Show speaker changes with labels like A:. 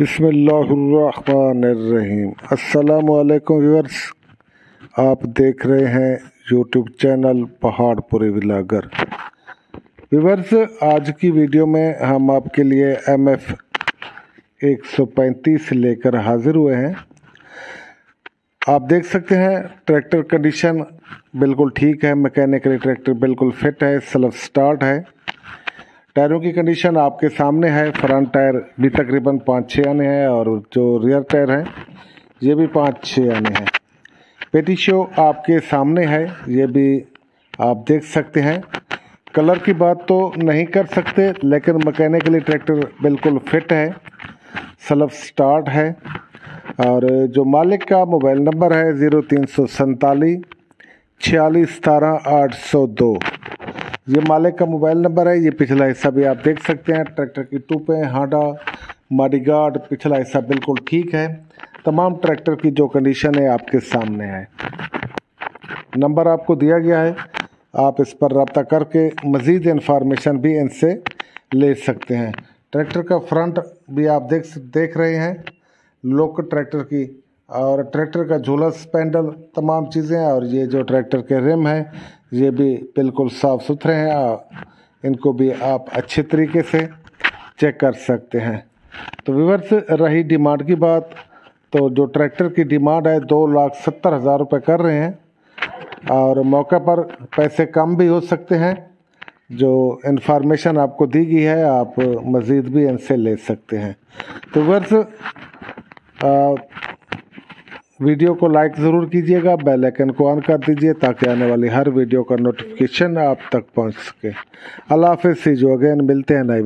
A: बिस्मिल्लाहिर्रहमानिर्रहीम। अस्सलामुअलैकुम व्यूअर्स। आप देख रहे हैं YouTube channel Paharpuri vlogger. Viewers, आज की वीडियो में हम आपके लिए एम एफ़ एक सौ पैंतीस लेकर हाजिर हुए हैं। आप देख सकते हैं, ट्रैक्टर कंडीशन बिल्कुल ठीक है। मैकेनिकली ट्रैक्टर बिल्कुल फिट है सेल्फ स्टार्ट है। टायरों की कंडीशन आपके सामने है फ्रंट टायर भी तकरीबन पाँच छः आने हैं और जो रियर टायर हैं, ये भी पाँच छः आने हैं। पेटी शो आपके सामने है, ये भी आप देख सकते हैं। कलर की बात तो नहीं कर सकते, लेकिन मैकेनिकली ट्रैक्टर बिल्कुल फिट है सलफ स्टार्ट है। और जो मालिक का मोबाइल नंबर है ज़ीरो तीन सौ सैंतालीस छियालीस सतारह आठ सौ दो। ये मालिक का मोबाइल नंबर है, ये पिछला हिस्सा भी आप देख सकते हैं, ट्रैक्टर की टूपें हांडा माडीगार्ड पिछला हिस्सा बिल्कुल ठीक है। तमाम ट्रैक्टर की जो कंडीशन है, आपके सामने है। नंबर आपको दिया गया है, आप इस पर रबता करके मज़ीद इन्फॉर्मेशन भी इनसे ले सकते हैं। ट्रैक्टर का फ्रंट भी आप देख देख रहे हैं लोक ट्रैक्टर की, और ट्रैक्टर का झूला स्पेंडल तमाम चीज़ें और ये जो ट्रैक्टर के रिम है ये भी बिल्कुल साफ़ सुथरे हैं इनको भी आप अच्छे तरीके से चेक कर सकते हैं। तो विवर्स रही डिमांड की बात तो जो ट्रैक्टर की डिमांड है, दो लाख सत्तर हज़ार रुपये कर रहे हैं, और मौके पर पैसे कम भी हो सकते हैं, जो इन्फॉर्मेशन आपको दी गई है, आप मज़ीद भी इनसे ले सकते हैं। तो वर्ष वीडियो को लाइक ज़रूर कीजिएगा, बेल आइकन को ऑन कर दीजिए ताकि आने वाली हर वीडियो का नोटिफिकेशन आप तक पहुँच सके। अल्लाह हाफि सी जो अगेन मिलते हैं नए